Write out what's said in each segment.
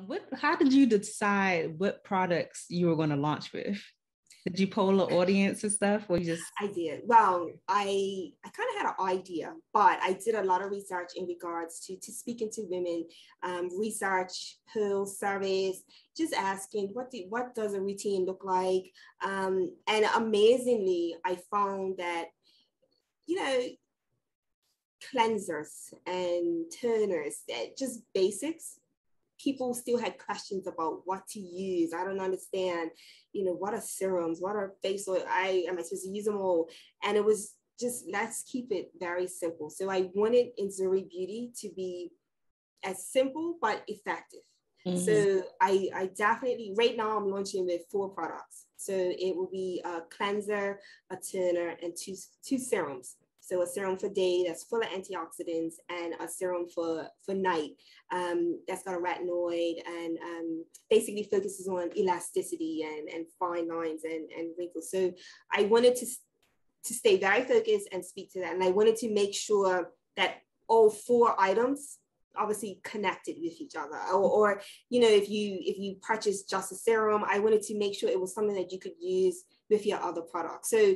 Um, what? How did you decide what products you were going to launch with? Did you poll the audience and stuff, or you just? I did. Well, I I kind of had an idea, but I did a lot of research in regards to to speaking to women, um, research, poll surveys, just asking what do, what does a routine look like, um, and amazingly, I found that, you know, cleansers and toners, just basics people still had questions about what to use. I don't understand, you know, what are serums? What are face oil? I am I supposed to use them all? And it was just let's keep it very simple. So I wanted Enzuri Beauty to be as simple but effective. Mm-hmm. So I, I definitely right now I'm launching with four products. So it will be a cleanser, a toner, and two two serums. So a serum for day that's full of antioxidants and a serum for, for night um, that's got a retinoid and um, basically focuses on elasticity and, and fine lines and, and wrinkles. So I wanted to, to stay very focused and speak to that. And I wanted to make sure that all four items obviously connected with each other or, or, you know if you if you purchase just a serum i wanted to make sure it was something that you could use with your other products so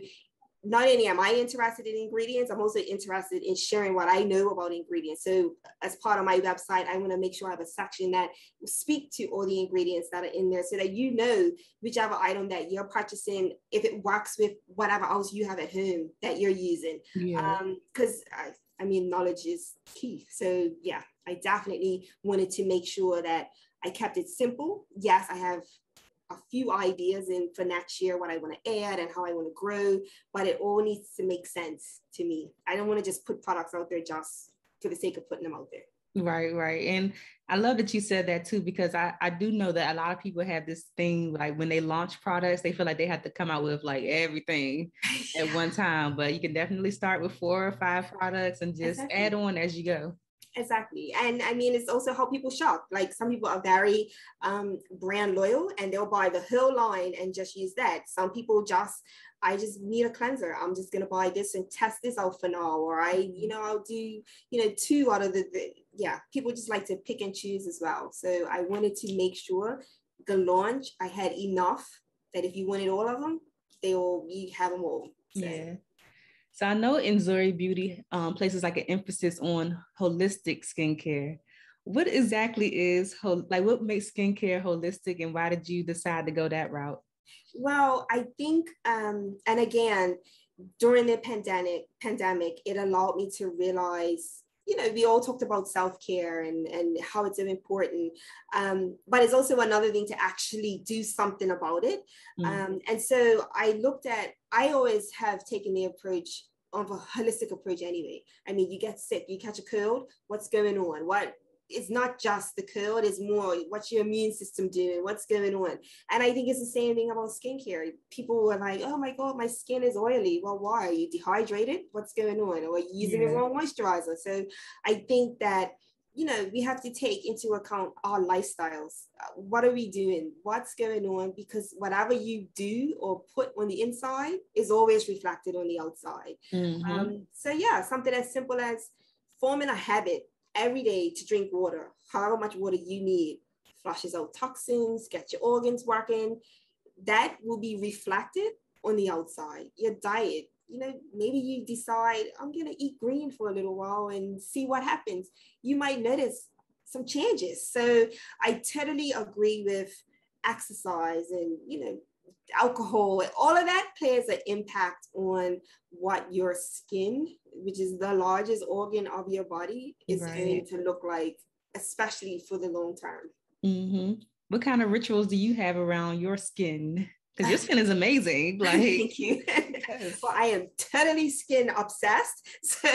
not only am I interested in ingredients, I'm also interested in sharing what I know about ingredients. So as part of my website, I want to make sure I have a section that speak to all the ingredients that are in there so that you know whichever item that you're purchasing, if it works with whatever else you have at home that you're using. Yeah. Um, cause I, I mean, knowledge is key. So yeah, I definitely wanted to make sure that I kept it simple. Yes, I have a few ideas in for next year, what I want to add and how I want to grow, but it all needs to make sense to me. I don't want to just put products out there just for the sake of putting them out there. Right, right. And I love that you said that too, because I, I do know that a lot of people have this thing like when they launch products, they feel like they have to come out with like everything at one time. But you can definitely start with four or five products and just exactly. add on as you go exactly. And i mean it's also how people shop. Like some people are very um, brand loyal and they'll buy the whole line and just use that. Some people just i just need a cleanser. I'm just going to buy this and test this out for now or i you know i'll do you know two out of the, the yeah people just like to pick and choose as well. So i wanted to make sure the launch i had enough that if you wanted all of them they will, you have them all. So. yeah so I know Enzuri Beauty um, places like an emphasis on holistic skincare. What exactly is like what makes skincare holistic, and why did you decide to go that route? Well, I think, um, and again, during the pandemic, pandemic, it allowed me to realize you know, we all talked about self-care and, and how it's important. Um, but it's also another thing to actually do something about it. Mm-hmm. Um, and so I looked at, I always have taken the approach of a holistic approach anyway. I mean, you get sick, you catch a cold, what's going on? What it's not just the cold, it's more what's your immune system doing, what's going on. And I think it's the same thing about skincare. People are like, oh my God, my skin is oily. Well, why? Are you dehydrated? What's going on? Or are you using yeah. the wrong moisturizer? So I think that you know, we have to take into account our lifestyles. What are we doing? What's going on? Because whatever you do or put on the inside is always reflected on the outside. Mm-hmm. Um, so, yeah, something as simple as forming a habit every day to drink water, however much water you need, flushes out toxins, get your organs working. That will be reflected on the outside. Your diet, you know, maybe you decide, I'm going to eat green for a little while and see what happens. You might notice some changes. So I totally agree with exercise and, you know, alcohol, all of that plays an impact on what your skin, which is the largest organ of your body, is right. going to look like, especially for the long term. Mm-hmm. What kind of rituals do you have around your skin? Because your skin is amazing. Like, thank you. well, I am totally skin obsessed. So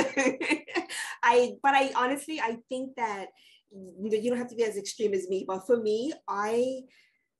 I, but I honestly, I think that you don't have to be as extreme as me. But for me, I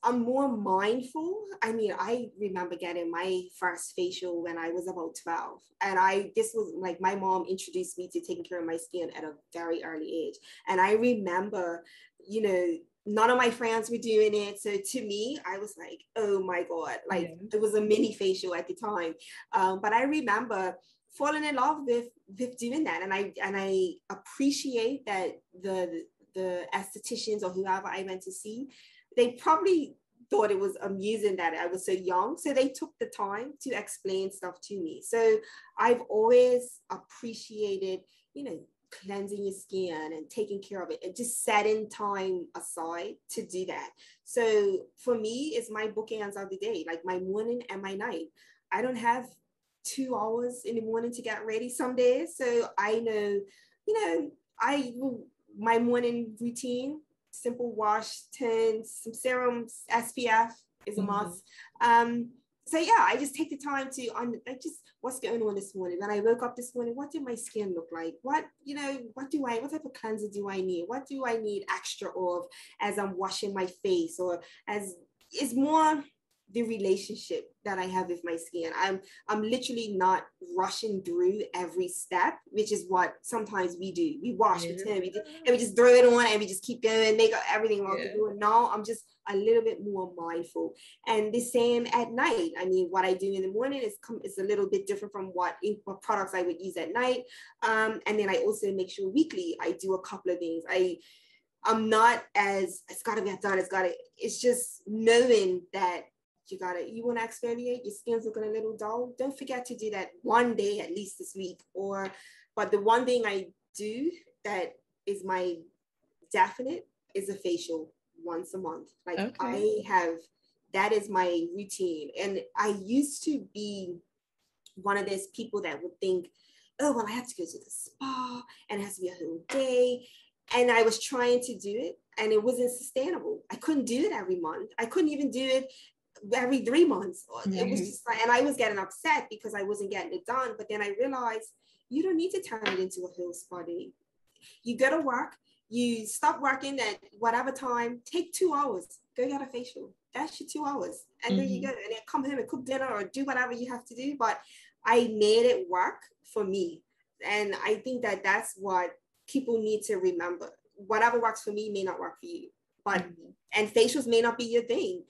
I'm more mindful. I mean, I remember getting my first facial when I was about 12. And I, this was like my mom introduced me to taking care of my skin at a very early age. And I remember, you know, none of my friends were doing it. So to me, I was like, oh my God, like yeah. it was a mini facial at the time. Um, but I remember falling in love with with doing that. And I and I appreciate that the the estheticians or whoever I went to see, they probably thought it was amusing that I was so young. So they took the time to explain stuff to me. So I've always appreciated, you know, cleansing your skin and taking care of it and just setting time aside to do that. So for me, it's my bookends of the day, like my morning and my night. I don't have two hours in the morning to get ready some days. So I know, you know, I my morning routine, simple wash, turn, some serums, SPF is a mm-hmm. must. Um, so yeah, I just take the time to on I just what's going on this morning. When I woke up this morning. What did my skin look like? What you know? What do I? What type of cleanser do I need? What do I need extra of as I'm washing my face or as is more the relationship that I have with my skin. I'm I'm literally not rushing through every step, which is what sometimes we do. We wash, yeah. we turn, we do, and we just throw it on and we just keep going, make everything well yeah. I'm just a little bit more mindful. And the same at night. I mean, what I do in the morning is come is a little bit different from what, what products I would use at night. Um, and then I also make sure weekly I do a couple of things. I I'm not as it's got to get done. It's got to. It's just knowing that you gotta you want to exfoliate your skin's looking a little dull don't forget to do that one day at least this week or but the one thing i do that is my definite is a facial once a month like okay. i have that is my routine and i used to be one of those people that would think oh well i have to go to the spa and it has to be a whole day and i was trying to do it and it wasn't sustainable. I couldn't do it every month. I couldn't even do it every three months. Mm-hmm. It was just like, and I was getting upset because I wasn't getting it done. But then I realized you don't need to turn it into a Spa. You go to work, you stop working at whatever time, take two hours, go get a facial. That's your two hours. And mm-hmm. then you go and then come home and cook dinner or do whatever you have to do. But I made it work for me. And I think that that's what people need to remember. Whatever works for me may not work for you. But mm-hmm. and facials may not be your thing.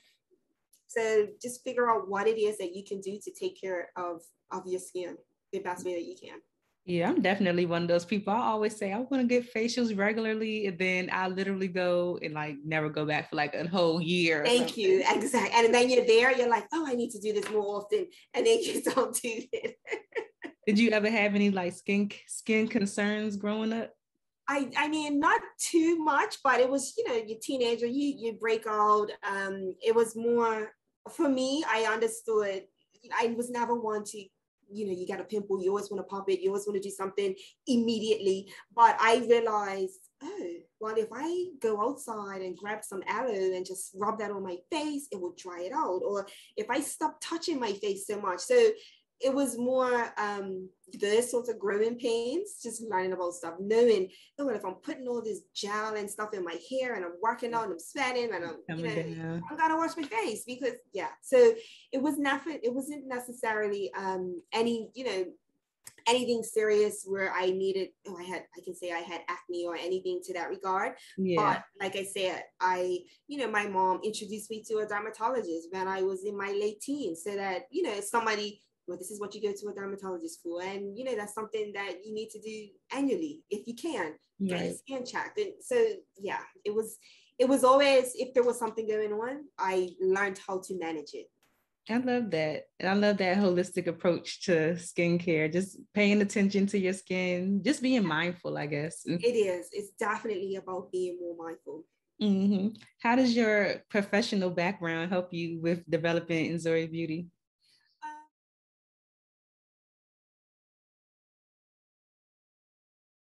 So just figure out what it is that you can do to take care of, of your skin the best way that you can. Yeah, I'm definitely one of those people. I always say I want to get facials regularly, and then I literally go and like never go back for like a whole year. Thank you. Exactly. And then you're there, you're like, oh, I need to do this more often, and then you don't do it. Did you ever have any like skin skin concerns growing up? I, I mean, not too much, but it was, you know, your teenager, you you break out. Um, it was more for me, I understood. I was never one to, you know, you got a pimple, you always want to pop it, you always want to do something immediately. But I realized, oh, well, if I go outside and grab some aloe and just rub that on my face, it will dry it out. Or if I stop touching my face so much. So it was more um, those sorts of growing pains, just learning about stuff, knowing, oh, if I'm putting all this gel and stuff in my hair and I'm working out and I'm sweating and I'm, you know, I'm gonna wash my face because yeah. So it was nothing, it wasn't necessarily um, any, you know, anything serious where I needed, oh, I had, I can say I had acne or anything to that regard. Yeah. But like I said, I, you know, my mom introduced me to a dermatologist when I was in my late teens so that, you know, somebody well, this is what you go to a dermatologist for. And, you know, that's something that you need to do annually if you can get right. skin checked. And so, yeah, it was, it was always, if there was something going on, I learned how to manage it. I love that. And I love that holistic approach to skincare, just paying attention to your skin, just being mindful, I guess. It is. It's definitely about being more mindful. Mm-hmm. How does your professional background help you with developing Enzuri Beauty?